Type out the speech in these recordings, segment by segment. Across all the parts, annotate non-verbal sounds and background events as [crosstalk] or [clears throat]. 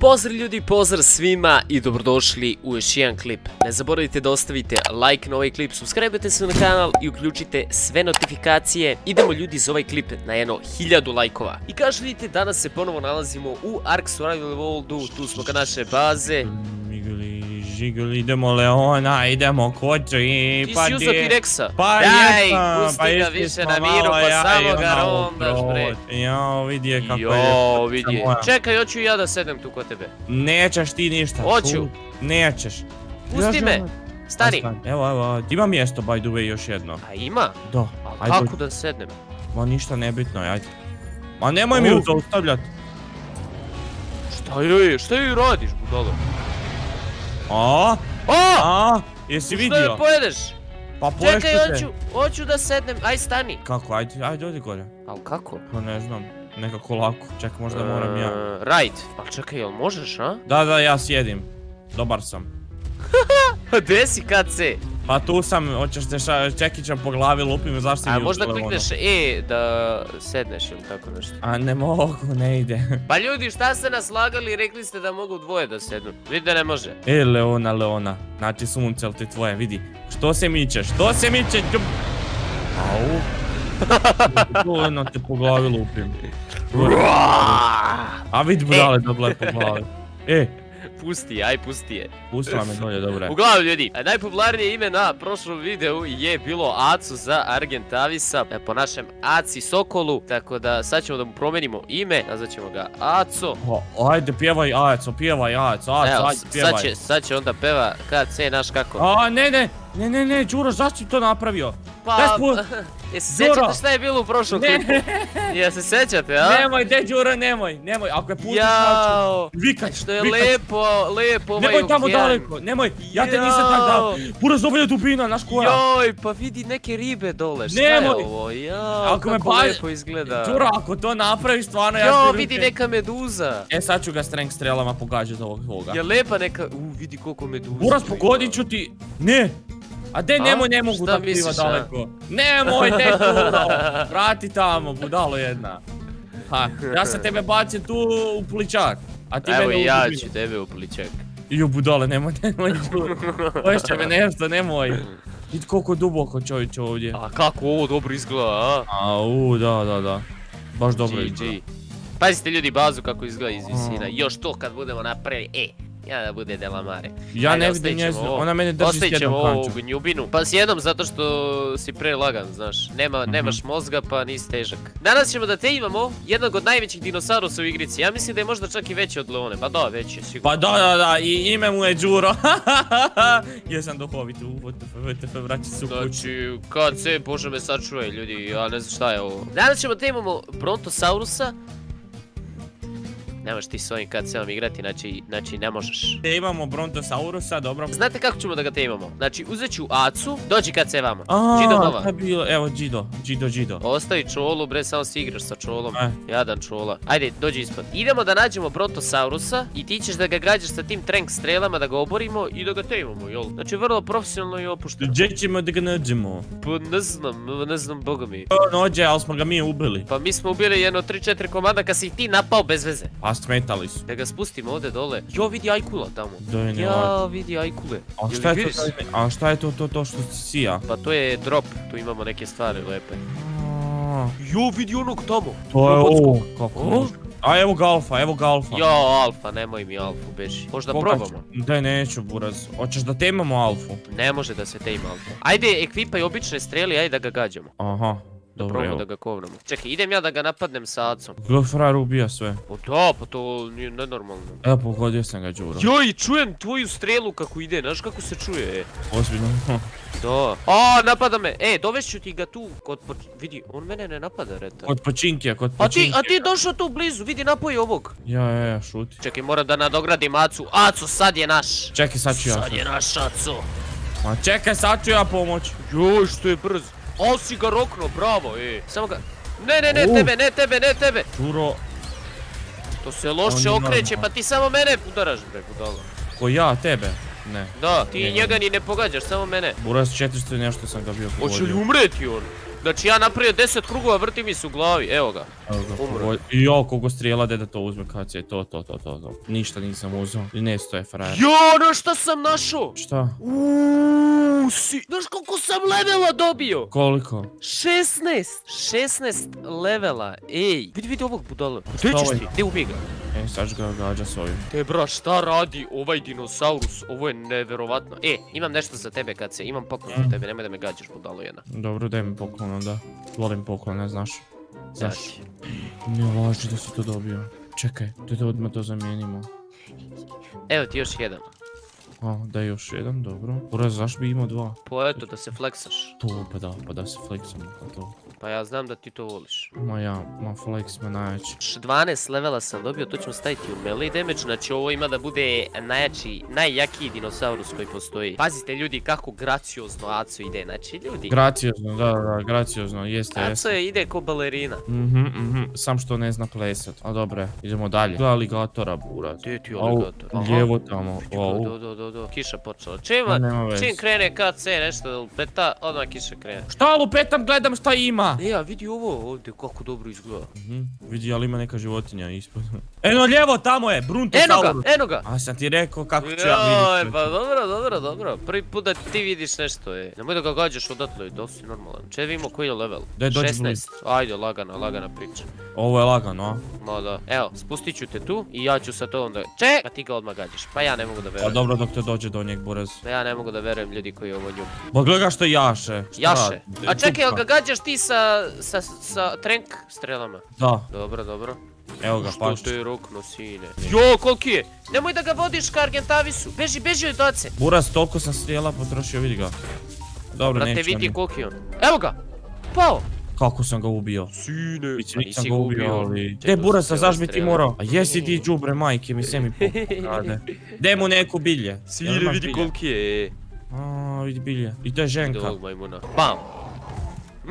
Pozdrav ljudi, pozdrav svima i dobrodošli u još jedan klip. Ne zaboravite da ostavite like na ovaj klip, subscribe se na kanal i uključite sve notifikacije. Idemo ljudi za ovaj klip na jedno hiljadu lajkova. I kao što vidite, danas se ponovo nalazimo u Ark Survival Worldu, tu smo kod naše baze. Žigli, idemo Leona, idemo koči, Ti pa si uzao di- T-Rexa. Pa Daj, jesam, pusti pa ga više na miru, pa ja samo ga rondaš, bre. Jao, vidi je kako je Jo, ljepotica vidi je. Čekaj, hoću i ja da sednem tu kod tebe. Nećeš ti ništa. Hoću. Nećeš. Pusti me. Stani. Pa Evo, evo, ima mjesto by the way još jedno. A ima? Da, A kako da sednem? Ma ništa nebitno, ajde. Ma nemoj mi zaustavljat. Šta joj, šta joj radiš, budalo? A? O! A? Jesi vidio? joj pojedeš? Pa Čekaj, poješću hoću, hoću da sednem, aj stani. Kako, ajde, ajde, odi gore. Al kako? Pa ne znam, nekako lako. Čekaj, možda moram ja. E, Right. Pa čekaj, jel možeš, a? Da, da, ja sjedim. Dobar sam. [laughs] Gdje si KC? Pa tu sam, hoćeš te ša, čekićem po glavi lupim, zašto si A mi možda klikneš E da sedneš ili tako nešto. ono? A ne mogu, ne ide. [laughs] Pa ljudi, šta ste nas lagali i rekli ste da mogu dvoje da sednu? Vidi da ne može. E, Leona, Leona. Znači sunce, ali ti tvoje, vidi. Što se mičeš? Što se mičeš? Džum. Au. [laughs] Dovoljno te po glavi lupim. A vidi budale dobila je po glavi. E, Pusti je, aj pusti je. pustila me dolje, [laughs] dobro je. Uglavnom ljudi, najpopularnije ime na prošlom videu je bilo Acu za Argentavisa e, po našem Aci Sokolu, tako da sad ćemo da mu promenimo ime, nazvat ćemo ga Aco. O, ajde, pjevaj Aco, pjevaj Aco, Aco, Evo, ajde, sad pjevaj. će, sad će onda peva KC, naš kako. A, ne, ne, ne, ne, ne, Đuro, zašto si to napravio? Pa, [laughs] jesi sjećate šta je bilo u prošlom Ne, klipu? Jel se sjećate, a? Nemoj, de Đuro, nemoj, nemoj, ako je pustiš Aco, Jao, vikać, što je lepo, lepo ovaj Nemoj tamo daleko, nemoj, ja te nisam tak dao. Ovo je dubina, naš koja. Joj, pa vidi neke ribe dole, šta je ovo? Jao, Ako me pa- lepo izgleda. Đuro, ako to napraviš, stvarno ja Jo, vidi ruke- neka meduza. E, sad ću ga streng strelama pogađati ovog svoga. Je lepa neka, u, vidi koliko meduza. Tu pogodit ću ti. Ne. A de, A? nemoj, ne mogu Šta tako plivat misliš, a? daleko. Nemoj, de, Đuro. [laughs] Vrati tamo, budalo jedna. Ha, ja se tebe bacim tu u pličak. A ti Evo mene i ja ću tebe u pličak. Ju, budale, nemoj, nemoj, Đuro. Poješće me nešto, nemoj. Vidi koliko je duboko čovječ ovdje. A kako ovo dobro izgleda, a? Au, da, da, da. Baš dobro izgleda. Pazite ljudi bazu kako izgleda iz visina. A. Još to kad budemo napravili, e, ja da bude delamare. Ja Ajde, ne vidim njezinu, ona mene drži s jednom ovo u kančom. gnjubinu. Pa s jednom zato što si prelagan, znaš. Nema, Mhm. Nemaš mozga pa nisi težak. Danas ćemo da te imamo jednog od najvećih dinosaurusa u igrici. Ja mislim da je možda čak i veći od Leone. Pa da, veći je sigurno. Pa da, da, da, i ime mu je Đuro. [laughs] Jesam duhovit u VTF, vraći se u kuću. Znači, KC, bože me sačuvaj ljudi, ja ne znam šta je ovo. Danas ćemo da imamo Brontosaurusa. Nemaš ti s ovim KC-om igrati, znači, znači ne možeš. Te imamo Brontosaurusa, dobro. Znate kako ćemo da ga te imamo? Znači, uzet ću Acu, dođi KC vamo. A, Gido to Nova. je bilo, evo Gido, Gido, Gido. Ostavi čolu, bre, samo si igraš sa čolom. E. Jadan čola. Ajde, dođi ispod. Idemo da nađemo Brontosaurusa i ti ćeš da ga gađaš sa tim trank strelama, da ga oborimo i da ga te imamo, jel? Znači, vrlo profesionalno i opušteno. Gdje ćemo da ga nađemo? Pa ne znam, ne znam, boga mi. On ođe, ali smo ga mi ubili. Pa mi smo ubili jedno 3-4 komada kad si ti napao bez veze. A smetali su. Da ga spustimo ovdje dole. Jo, vidi ajkula tamo. Da Ja, vidi ajkule. A Jel šta je to, a šta je to, to, to što sija? Pa to je drop, tu imamo neke stvari lepe. A, Jo, vidi onog tamo. To je ovo, kako O? A evo ga alfa, evo ga alfa. Jo, alfa, nemoj mi alfu, beži. Možda Koga probamo. Daj neću buraz. Hoćeš da te imamo alfu? Ne može da se te ima alfa. Ajde, ekvipaj obične streli, ajde da ga gađamo. Aha, dobro Probamo da ga kovnamo. Čekaj, idem ja da ga napadnem sa acom. Gle, frajer ubija sve. O da, pa to nije nenormalno. Evo, pogodio sam ga, Đuro. Joj, čujem tvoju strelu kako ide, znaš kako se čuje, e. Ozbiljno. [laughs] Da. A, napada me. E, dovešću ti ga tu kod poč... Vidi, on mene ne napada, reta. Kod počinkija, kod A ti, počinkija. a ti došao tu blizu, vidi napoj ovog. Ja, ja, ja, šuti. Čekaj, moram da nadogradim Acu. Acu, sad je naš. Čekaj, sad ću ja. Sad je naš Acu. Ma čekaj, sad ću ja pomoć. Joj, što je brz. O, si ga rokno, bravo, e. Samo ga... Ne, ne, ne, tebe, ne tebe, ne tebe. Đuro, To se loše okreće, pa ti samo mene udaraš, bre, budalo. ko ja, tebe? Ne. Da, ti Ne, njega ni ne pogađaš, samo mene. Buraz 400 i nešto sam ga bio Hoće li pogodio. umreti on? Znači ja napravio 10 krugova, vrti mi se u glavi, evo ga. Evo I jo, koliko strijela de da to uzme kad je to, to, to, to, to. Ništa nisam uzeo. I nesto je frajer. Jo, na šta sam našao? Šta? Uuuu, si... Znaš koliko sam levela dobio? Koliko? 16! 16 levela, ej! Vidi, vidi ovog budala. Gdje ćeš ovaj? ti? Gdje ubij ga? E, sad ću ga gađa s ovim. Te bra, šta radi ovaj dinosaurus? Ovo je neverovatno. E, imam nešto za tebe kad se, imam poklon za tebe, nemoj da me gađaš budalo jedna. Dobro, daj mi poklon onda. Volim poklone, znaš. Znaš. Znači. Ne laži da si to dobio. Čekaj, da to odmah to zamijenimo. Evo ti još jedan. A, daj još jedan, dobro. Uraz, zašto bi imao dva? Po eto da se fleksaš. To, pa da, pa da se flexamo, pa to. Pa ja znam da ti to voliš. Ma ja, ma flex me najjači. Š- 12 levela sam dobio, to ćemo staviti u melee damage, znači ovo ima da bude najjači, najjakiji dinosaurus koji postoji. Pazite ljudi kako graciozno Aco ide, znači ljudi. Graciozno, da, da, graciozno, jeste, Aco jeste. je ide ko balerina. Mhm, mhm, sam što ne zna plesat. A dobre, idemo dalje. Gle aligatora, buraz. Gdje ti aligator? Aha. lijevo tamo, au. do, do, do, do, kiša počela. Čim, čim krene KC nešto peta, odmah kiša krene. Šta lupetam, gledam šta ima. E, a vidi ovo ovdje kako dobro izgleda. Mhm, vidi, ali ima neka životinja ispod. [laughs] Eno, lijevo, tamo je, Eno Bruntosaurus. ga, eno ga! A sam ti rekao kako ću ja Joj, vidjeti. pa dobro, dobro, dobro. Prvi put da ti vidiš nešto je. Nemoj da ga gađaš odatle, da si normalan. Če vidimo koji je level? Daj, dođi 16. Ajde, lagana, lagana priča. Ovo je lagano, a? Ma da. Evo, spustit ću te tu i ja ću sa to onda... Če! A ti ga odmah gađaš. Pa ja ne mogu da Pa verujem. dobro dok te dođe do njeg, buraz. Pa ja ne mogu da verujem ljudi koji ovo nju. Ba gledaj što jaše. Šta Jaše. A čekaj, ga gađaš ti sa, sa, sa trenk strelama? Da, Dobro, dobro. evo ga, Što paš. te rokno, sine? Jo, koliki je? Nemoj da ga vodiš ka Argentavisu. Beži, beži od oce. Buraz, toliko sam strijela potrošio, vidi ga. Dobro, Brate, neće vidi koliki je on. Evo ga! Pao! Kako sam ga ubio. Sine, pa nisi ga ubio, ali... Te Buraz, a strela, zaš bi ti strela. morao? A jesi ti džubre, majke mi, sve mi pokrade. [laughs] Daj mu neku bilje. Sine, vidi koliki je. A, vidi bilje. I to je ženka. Bam!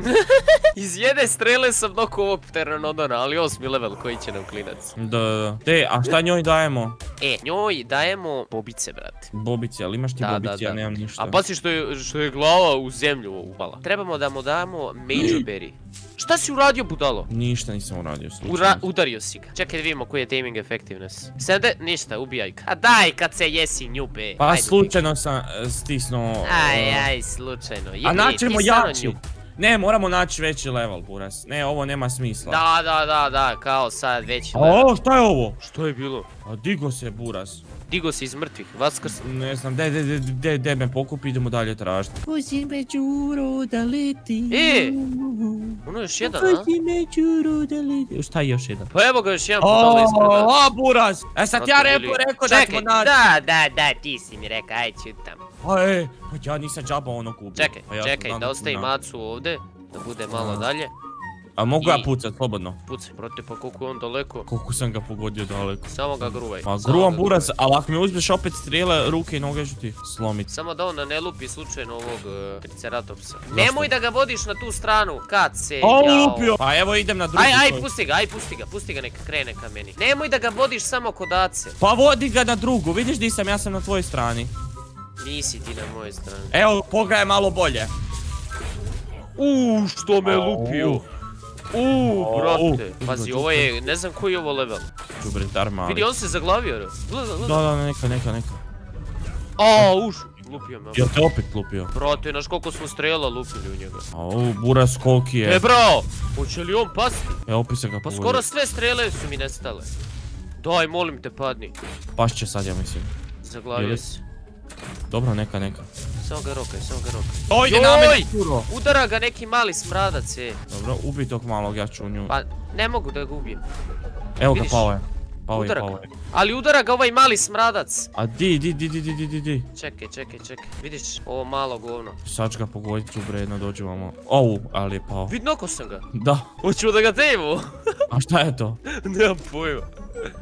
[laughs] Iz jedne strele sam doko ovog pteranodona, ali osmi level koji će nam klinac. Da, da, da. Te, a šta njoj dajemo? E, njoj dajemo bobice, brate. Bobice, ali imaš ti Da, da, bobice, ja nemam ništa. A pazi što je, što je glava u zemlju upala. Trebamo da mu damo Major Berry. [clears throat] Šta si uradio, budalo? Ništa nisam uradio, Ura, slučajno. udario si ga. Čekaj da vidimo koji je taming effectiveness. Sede, ništa, ubijaj ga. A daj kad se jesi njube. Pa Ajde, slučajno sam e, stisnuo... Aj, e, aj, slučajno. A Idi, naćemo jači. Ne, moramo naći veći level, Buras. Ne, ovo nema smisla. Da, da, da, da, kao sad veći A level. ovo, šta je ovo? Što je bilo? A digo se, Buras. Digo se iz mrtvih, vaskrs. Ne znam, daj, daj, daj, daj, daj me pokupi, idemo dalje tražiti. Pusti me čuro da leti. E! Ono još jedan, a? me čuro da leti. Šta je još jedan? Pa evo ga još jedan budala ispred nas. A, Buras! E sad ja repo ili- rekao da ćemo Čekaj, naći. da, da, da, ti si mi rekao, aj ćutam. A e, pa ja nisam džaba ono kupio. Čekaj, Pa ja čekaj, da naći. macu ovdje, da bude malo dalje. A mogu ja I- pucat, slobodno. Pucaj, brate, pa koliko je on daleko. Koliko sam ga pogodio daleko. Samo ga gruvaj. Pa gruvam ga gruvaj. ali ako mi uzmeš opet strijele, ruke i noge ću ti slomit. Samo da on ne lupi slučajno ovog uh, triceratopsa. Nemoj da ga vodiš na tu stranu, kad se O, lupio! Pa evo idem na drugi. Aj, aj, pusti ga, aj, pusti ga, pusti ga, neka krene ka meni. Nemoj da ga vodiš samo kod Ace. Pa vodi ga na drugu, vidiš di sam, ja sam na tvojoj strani. Nisi ti na mojoj strani. Evo, poga je malo bolje. Uuu, što me lupio. Uuu, brate. Pazi, ovo je, ne znam koji je ovo level. Đubretar mali. Vidi, on se zaglavio. re. Gledaj, Da, da, neka, neka, neka. A, uš, lupio me. Jel te opet lupio? Brate, znaš koliko smo strela lupili u njega. Au, buras koliki E, je. bro, hoće li on pasti? Evo opet sam ga Pa skoro sve strele su mi nestale. Daj, molim te, padni. Pašće će sad, ja mislim. Zaglavio se. Dobro, neka, neka. Samo ga rokaj, samo ga rokaj. To ide na mene, kuro. Udara ga neki mali smradac, e. Dobro, ubij tog malog, ja ću u nju. Pa, ne mogu da ga ubijem. Evo ga, pao je. Pao je, pao je. Ali udara ga ovaj mali smradac. A di, di, di, di, di, di, di, di. Čekaj, čekaj, čekaj. Vidiš, ovo malo govno. Sad ću ga pogoditi, đubre, jedno dođu vamo. Ovu, ali je pao. Vid, noko sam ga. Da. Hoćemo da ga tejemo. A šta je to? [laughs] Nemam pojma.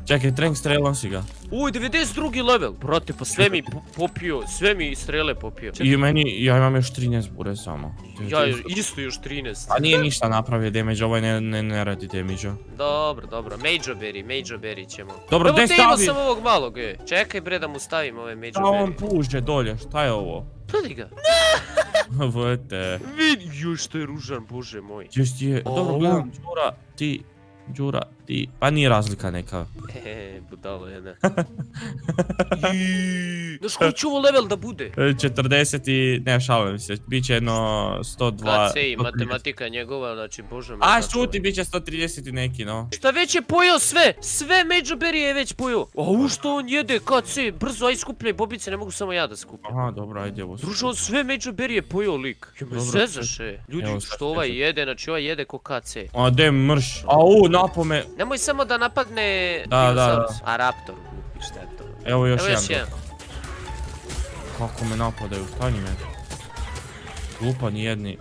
Čekaj, trenk strelom si ga. Uj, 92 level. Brate, pa sve mi po- popio, sve mi strele popio. I meni, ja imam još 13 bure samo. Ja isto još 13. A nije ništa napravio damage, ovaj ne, ne, ne radi damage Dobro, dobro, Major Berry, Major Berry ćemo. Dobro, Evo gdje te imao stavi? sam ovog malog, e. Čekaj bre da mu stavim ove Major Šta on Berry. puže dolje, šta je ovo? Gledaj ga. [laughs] Vete. Vidi, joj što je ružan, bože moj. Još ti je, dobro gledam, Đura, ti, Đura, ti, pa nije razlika neka. Eee, budalo jedna. [laughs] Znaš koji ovo level da bude? E, 40 i, ne šalim se, bit će jedno 102... KC i 130. matematika njegova, znači bože me A šuti, bit će 130 i neki, no. Šta već je pojeo sve, sve Major je već pojeo. A u što on jede, KC, brzo aj skupljaj bobice, ne mogu samo ja da skupljam. Aha, dobro, ajde, evo. Druže, on sve Major je pojeo lik. Dobro, zezaše. Ljudi, što ovaj jede, znači ovaj jede ko KC. A de mrš. Au, napome. Nemoj samo da napadne Da, da, dinosaurus. da. A Raptor, je to? Evo još Evo jedan. još jedan. Kako me napadaju, stani me. Glupa ni jedni.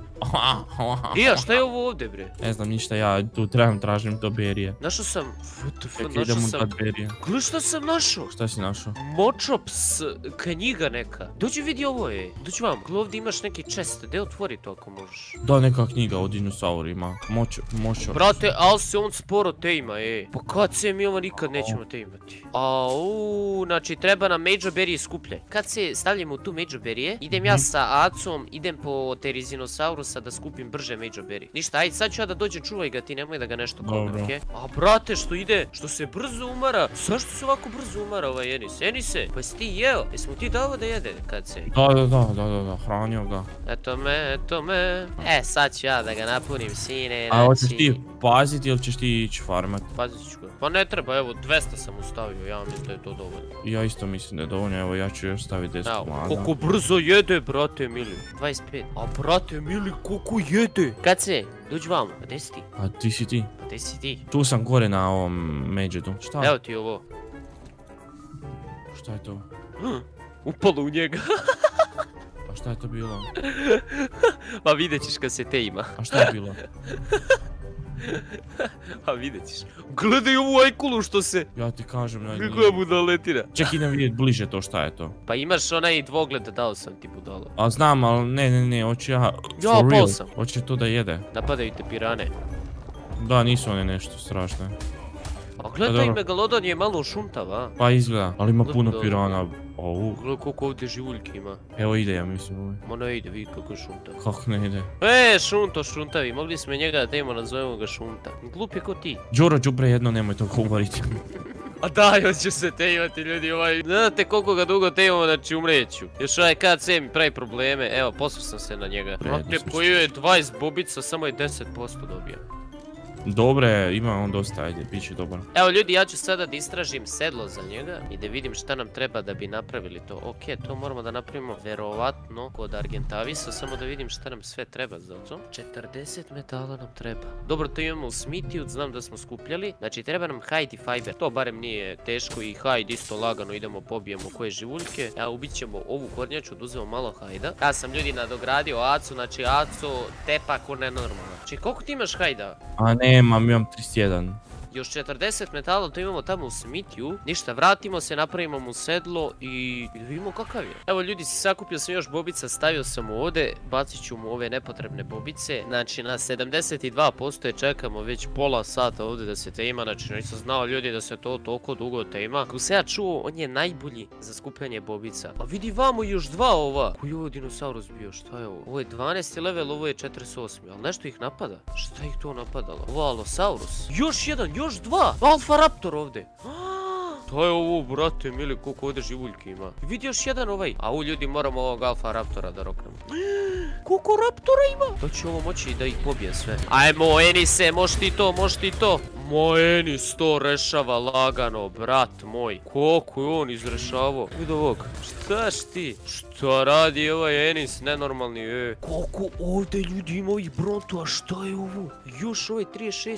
Ija, šta je ovo ovdje bre? Ne znam ništa, ja tu trebam tražim to berije. Našao sam, Čekaj, našao sam, berije. gledaj šta sam našao. Šta si našao? Močops knjiga neka. Dođi vidi ovo je. Dođi vam, gledaj ovdje imaš neki čest. Gdje otvori to ako možeš. Da, neka knjiga o dinosaurima. Moćo. Brate, al se on sporo te ima, ej. Pa kad se mi ovo nikad nećemo te imati. Au, znači treba nam Major Berry skuplje. Kad se stavljamo u tu Major Berry, idem ja sa Acom, idem po Terizinosaurusa da skupim brže Major Berry. Ništa, ajde sad ću ja da dođem, čuvaj ga ti, nemoj da ga nešto Dobro. okej? A brate, što ide, što se brzo umara. Zašto se ovako brzo umara ovaj Enis? Enise, pa si ti jeo? Jesmo ti dao da jede kad se? Da, da, da, da, da, da, hranio ga. Eto me, eto me. E, sad ću ja da ga napunim, sine, A hoćeš znači- ti paziti ili ćeš ti ići farmat? Pazit ću ga. Pa ne treba, evo 200 sam mu stavio, ja mislim da je to dovoljno. Ja isto mislim da je dovoljno, evo ja ću još staviti 10 Evo, mlada. koliko brzo jede, brate mili. 25. A brate mili, koliko jede. Kad se? Dođi vamo, a gdje si ti? A ti si ti? A gdje si ti? Tu sam gore na ovom međedu. Šta? Evo ti ovo. Šta je to? Upalo u njega. A šta je to bilo? [laughs] Pa vidjet ćeš kad se te ima. A šta je bilo? [laughs] [laughs] Pa vidjet ćeš. Gledaj ovu ajkulu što se... Ja ti kažem, ja Kako nije. budaletina. Ček idem vidjet bliže to šta je to. Pa imaš onaj dvogled, dao sam ti budalo. A znam, ali ne, ne, ne, hoću ja... For real, pol sam. Hoće to da jede. Napadaju te pirane. Da, nisu one nešto strašne. A gledaj, dobro. megalodon je malo šuntav, a? Pa izgleda, ali ima puno pirana. Au, Gledaj koliko ovdje živuljki ima. evo ide ja mislim ovaj. Ma ne ide, vidi kako je šuntav. Kako ne ide? E, šunto, šuntavi, mogli smo njega da temo, nazovemo ga šunta. Glup je ko ti. Đuro, đubre jedno, nemoj to govoriti. [laughs] A da, još će se tejvati ljudi ovaj. Znate koliko ga dugo tejamo, znači umreću. Još ovaj KC mi pravi probleme, evo, poslao sam se na njega. Smo pojio je 20 bobica, samo je 10% dobio. Dobre, ima on dosta, ajde, bit će dobar. Evo ljudi, ja ću sada da istražim sedlo za njega i da vidim šta nam treba da bi napravili to. Ok, to moramo da napravimo verovatno kod Argentavisa, samo da vidim šta nam sve treba za to. 40 metala nam treba. Dobro, to imamo u Smithiju, znam da smo skupljali. Znači, treba nam hide i fiber. To barem nije teško i hide isto lagano, idemo pobijemo koje živuljke. Ja ubit ćemo ovu kornjaču, oduzemo malo hajda. Ja sam ljudi nadogradio Acu, znači Acu tepa ko nenormalno. Znači, koliko ti imaš hajda? A nemam, imam 31. Još 40 metala, to imamo tamo u Smithju. Ništa, vratimo se, napravimo mu sedlo i vidimo kakav je. Evo ljudi, sakupio sam još bobica, stavio sam mu ovdje, bacit ću mu ove nepotrebne bobice. Znači na 72% je čekamo već pola sata ovdje da se tema, znači nisam znao ljudi da se to toliko dugo tema. Kako se ja čuo, on je najbolji za skupljanje bobica. A vidi vamo još dva ova. Koji je ovo dinosaurus bio, šta je ovo? Ovo je 12. level, ovo je 48. Ali nešto ih napada. Šta ih to napadalo? Ovo je Allosaurus. Još jedan, još dva. Alfa Raptor ovdje. [gasps] To je ovo, brate, mili, koliko ovdje živuljki ima. Vidi još jedan ovaj. A u ljudi moramo ovog Alfa Raptora da roknemo. [gasps] Koliko Raptora ima? Da će ovo moći da ih pobije sve. Ajmo, Enise, moš ti to, moš ti to. Moj Enis to rešava lagano, brat moj. Koliko je on izrešavao. Vidi ovog. Šta ti? Šta radi ovaj Enis, nenormalni, e. Koliko ovdje ljudi ima ovih brontu, a šta je ovo? Još ovaj 36.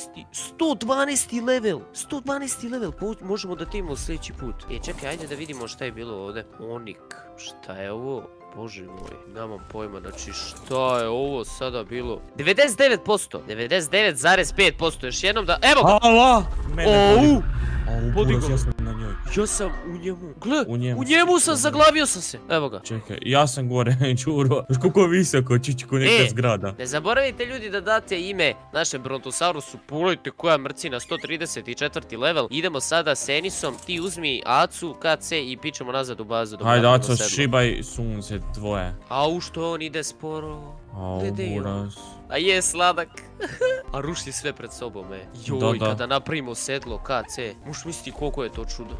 112. level. 112. level, možemo da timimo sljedeći put. E, čekaj, ajde da vidimo šta je bilo ovdje. Onik, šta je ovo? Bože moj, nemam pojma, znači šta je ovo sada bilo? 99%, 99,5%, još jednom da, evo ga! Ala! Mene Au, Podigao. ja sam na njoj. Ja sam u njemu. Gle, U njemu u njemu sam, zaglavio sam se. Evo ga. Čekaj, ja sam gore, [laughs] Đuro. Znaš koliko je visoko, čići ko neka E. zgrada. Ne zaboravite ljudi da date ime našem Brontosaurusu, pulajte koja mrci na 134. level. Idemo sada s Enisom, ti uzmi Acu, KC i pičemo nazad u bazu. Hajde, Aco, šibaj sunce tvoje. Au što on ide sporo. Gledaj, buraz. A je sladak. [laughs] A ruši sve pred sobom, e. Joj, Da, da. kada napravimo sedlo KC. Možeš misliti koliko je to čudo.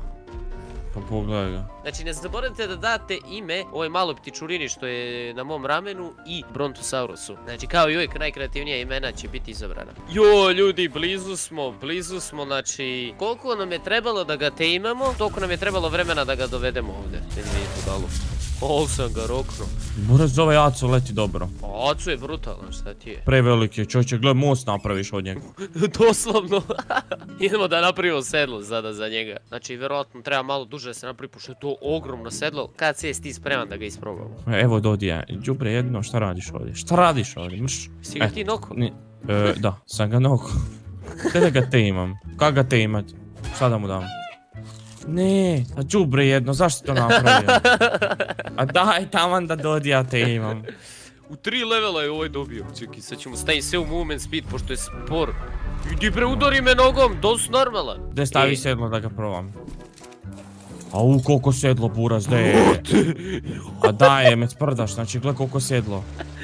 Pa pogledaj ga. Znači, ne zaboravite da date ime ovoj maloj ptičurini što je na mom ramenu i Brontosaurusu. Znači, kao i uvijek, najkreativnija imena će biti izabrana. Jo, ljudi, blizu smo, blizu smo, znači... Koliko nam je trebalo da ga te imamo, toliko nam je trebalo vremena da ga dovedemo ovdje. Ne vidite dalu. Ol sam ga roknuo. Buraz, ovaj Aco leti dobro. A Acu je brutalan, šta ti je? Prevelik je, čovječe, gle, most napraviš od njega. [laughs] Doslovno. [laughs] Idemo da napravimo sedlo sada za njega. Znači, vjerojatno treba malo duže da se napravi, pošto je to ogromno sedlo. Kad si jesi ti spreman da ga isprobamo? Evo Dodija, Đubre jedino, šta radiš ovdje? Šta radiš ovdje? Mrš. Si ga E, ti noko? Ni- e, da, sam ga nogu. Kada ga te imam? Kako ga te imat? Šta da mu dam? Ne, a đubre jedno, zašto to napravio? A daj taman da Dodija te imam. U tri levela je ovaj dobio. Čekaj, sad ćemo staviti sve u movement speed, pošto je spor. Idi bre, udari me nogom, dos normalan. Daj stavi E, sedlo da ga probam. Au, koliko sedlo buraz, de. A daj, me sprdaš, znači gle koliko sedlo.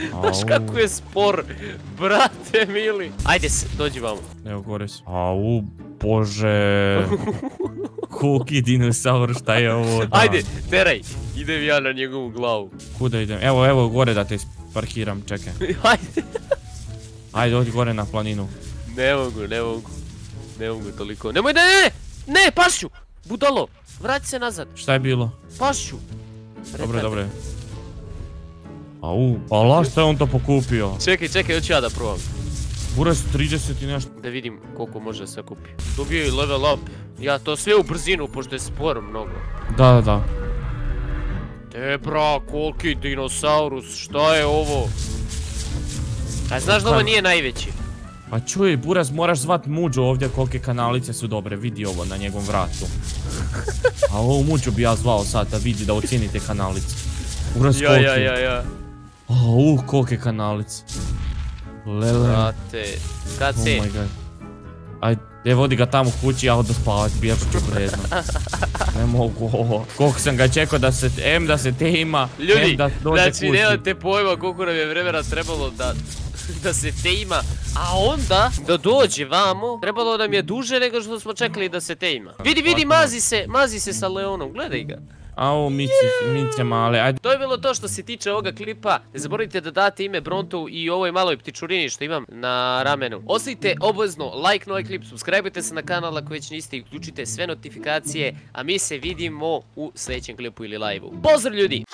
Znaš kako je spor, brate mili. Ajde se, dođi vamo. Evo gore si. Au, bože. Kuki dinosaur, šta je ovo? da? Ajde, teraj. Idem ja na njegovu glavu. Kuda idem? Evo, evo gore da te parkiram, čekaj. [laughs] Ajde. Ajde, odi gore na planinu. Ne mogu, ne mogu. Ne mogu toliko. Nemoj da, ne, ne, ne, pašću. Budalo, vrati se nazad, Šta je bilo? pašću. Dobro, dobro je. Au, pa la šta je on to pokupio? Čekaj, čekaj, hoću ja da probam. Buraz 30 i nešto. Da vidim koliko može se kupi. Dobio je level up. Ja to sve u brzinu, pošto je spor mnogo. Da, da, da. Te bra, koliki dinosaurus, šta je ovo? A znaš da ovo nije najveći? Pa čuj, Buraz, moraš zvat Muđu ovdje kolike kanalice su dobre, vidi ovo na njegovom vratu. A ovo Muđu bi ja zvao sad da vidi da ocijenite kanalice. Buraz, Ja, koliki? ja, ja, ja. Uh, kolike kanalice. Lele. Brate, kad Oh se... my god. Aj, e, vodi ga tamo kući, ja odo spavat, bježu ću predno. Ne mogu ovo. Koliko sam ga čekao da se, em da se te ima, Ljudi, em da dođe znači kući. nemate pojma koliko nam je vremena trebalo da, [laughs] da se te ima, a onda da dođe vamo, trebalo nam je duže nego što smo čekali da se te ima. Vidi, vidi, mazi se, mazi se sa Leonom, gledaj ga. Au, mici, mice male, ajde. To je bilo to što se tiče ovoga klipa. Ne zaboravite da date ime Brontu i ovoj maloj ptičurini što imam na ramenu. Ostavite obavezno like na ovaj klip, subscribeujte se na kanal ako već niste i uključite sve notifikacije, a mi se vidimo u sljedećem klipu ili liveu. Pozdrav ljudi!